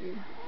you.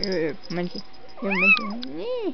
Mention. Mention.